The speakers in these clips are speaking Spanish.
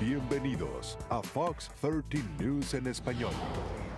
Bienvenidos a Fox 13 News en español.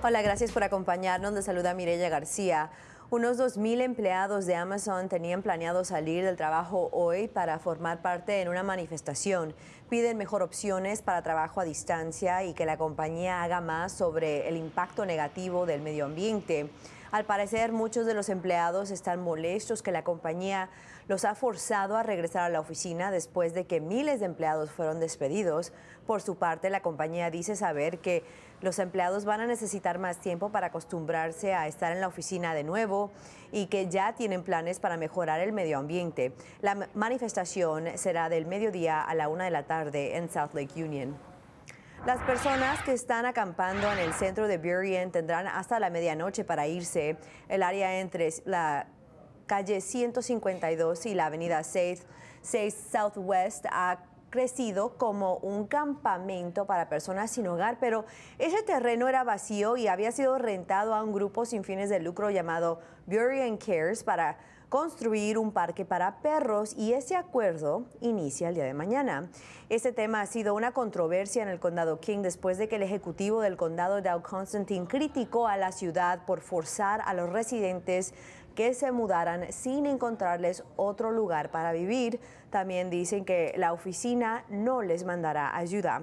Hola, gracias por acompañarnos. Les saluda Mireya García. Unos 2.000 empleados de Amazon tenían planeado salir del trabajo hoy para formar parte en una manifestación. Piden mejor opciones para trabajo a distancia y que la compañía haga más sobre el impacto negativo del medio ambiente. Al parecer, muchos de los empleados están molestos que la compañía los ha forzado a regresar a la oficina después de que miles de empleados fueron despedidos. Por su parte, la compañía dice saber que los empleados van a necesitar más tiempo para acostumbrarse a estar en la oficina de nuevo y que ya tienen planes para mejorar el medio ambiente. La manifestación será del mediodía a la una de la tarde en South Lake Union. Las personas que están acampando en el centro de Burien tendrán hasta la medianoche para irse. El área entre la calle 152 y la avenida 6, 6 Southwest ha crecido como un campamento para personas sin hogar, pero ese terreno era vacío y había sido rentado a un grupo sin fines de lucro llamado Burien Cares para construir un parque para perros y ese acuerdo inicia el día de mañana. Este tema ha sido una controversia en el condado King después de que el ejecutivo del condado Dow Constantine criticó a la ciudad por forzar a los residentes que se mudaran sin encontrarles otro lugar para vivir. También dicen que la oficina no les mandará ayuda.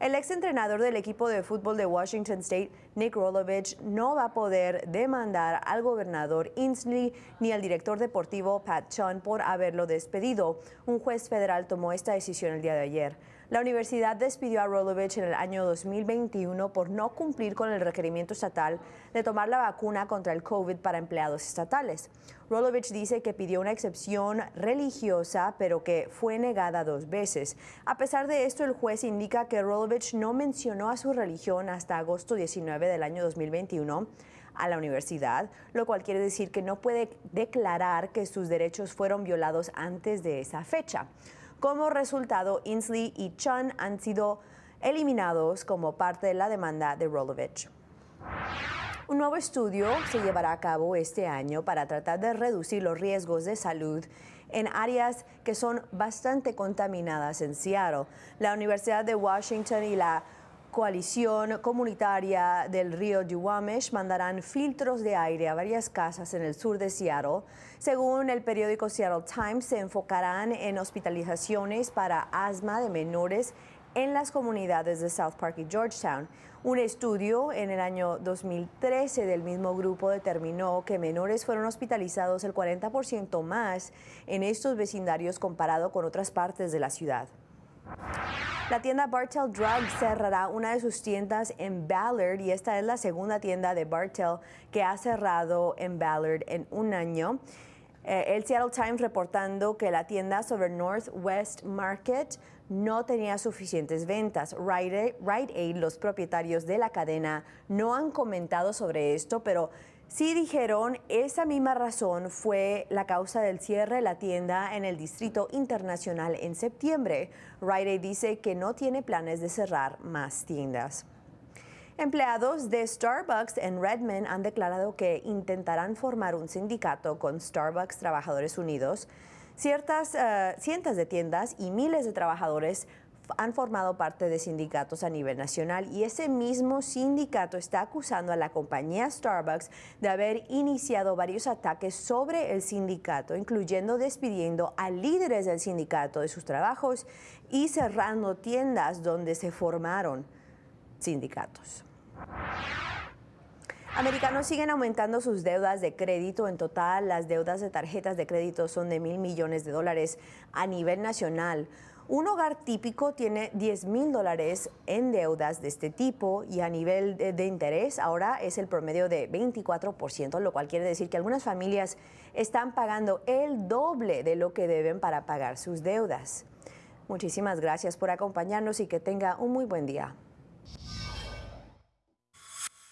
El exentrenador del equipo de fútbol de Washington State, Nick Rolovich, no va a poder demandar al gobernador Inslee ni al director deportivo Pat Chun por haberlo despedido. Un juez federal tomó esta decisión el día de ayer. La universidad despidió a Rolovich en el año 2021 por no cumplir con el requerimiento estatal de tomar la vacuna contra el COVID para empleados estatales. Rolovich dice que pidió una excepción religiosa, pero que fue negada dos veces. A pesar de esto, el juez indica que Rolovich no mencionó a su religión hasta agosto 19 del año 2021 a la universidad, lo cual quiere decir que no puede declarar que sus derechos fueron violados antes de esa fecha. Como resultado, Inslee y Chun han sido eliminados como parte de la demanda de Rolovich. Un nuevo estudio se llevará a cabo este año para tratar de reducir los riesgos de salud en áreas que son bastante contaminadas en Seattle. La Universidad de Washington y la coalición comunitaria del río Duwamish mandarán filtros de aire a varias casas en el sur de Seattle. Según el periódico Seattle Times, se enfocarán en hospitalizaciones para asma de menores en las comunidades de South Park y Georgetown. Un estudio en el año 2013 del mismo grupo determinó que menores fueron hospitalizados el 40% más en estos vecindarios comparado con otras partes de la ciudad. La tienda Bartell Drug cerrará una de sus tiendas en Ballard y esta es la segunda tienda de Bartell que ha cerrado en Ballard en un año. Eh, el Seattle Times reportando que la tienda sobre Northwest Market no tenía suficientes ventas. Rite Aid, los propietarios de la cadena, no han comentado sobre esto, pero Sí dijeron, esa misma razón fue la causa del cierre de la tienda en el Distrito Internacional en septiembre. Rite dice que no tiene planes de cerrar más tiendas. Empleados de Starbucks en Redmond han declarado que intentarán formar un sindicato con Starbucks Trabajadores Unidos. Ciertas uh, cientos de tiendas y miles de trabajadores han formado parte de sindicatos a nivel nacional y ese mismo sindicato está acusando a la compañía Starbucks de haber iniciado varios ataques sobre el sindicato, incluyendo despidiendo a líderes del sindicato de sus trabajos y cerrando tiendas donde se formaron sindicatos. Americanos siguen aumentando sus deudas de crédito. En total, las deudas de tarjetas de crédito son de mil millones de dólares a nivel nacional. Un hogar típico tiene 10 mil dólares en deudas de este tipo y a nivel de, interés ahora es el promedio de 24%, lo cual quiere decir que algunas familias están pagando el doble de lo que deben para pagar sus deudas. Muchísimas gracias por acompañarnos y que tenga un muy buen día.